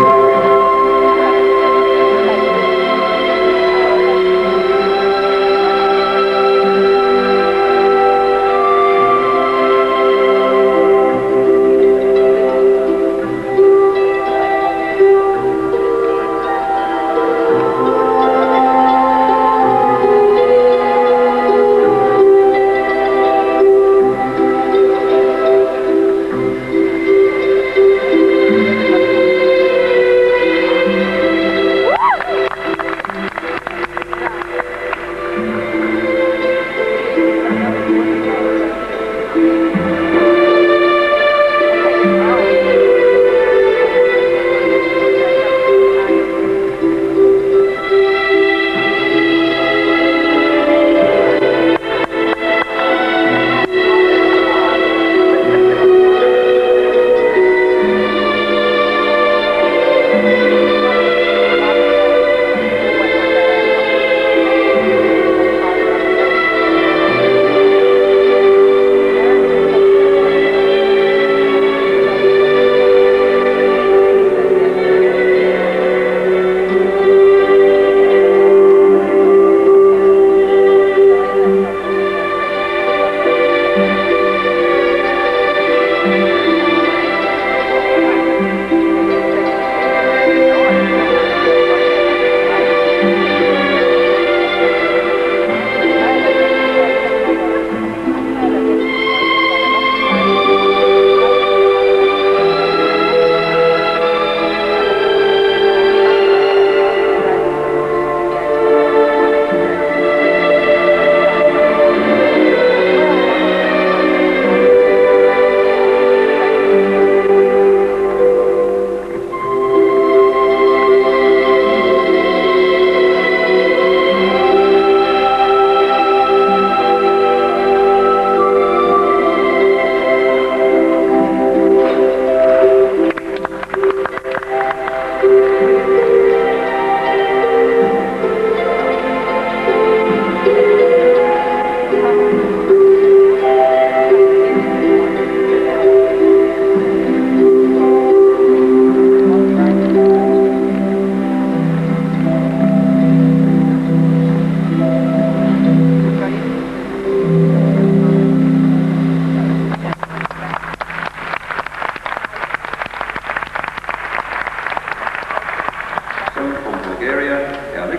Thank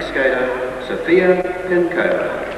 skater Sofia Pincova.